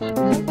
Thank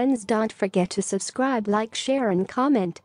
Friends don't forget to subscribe like share and comment.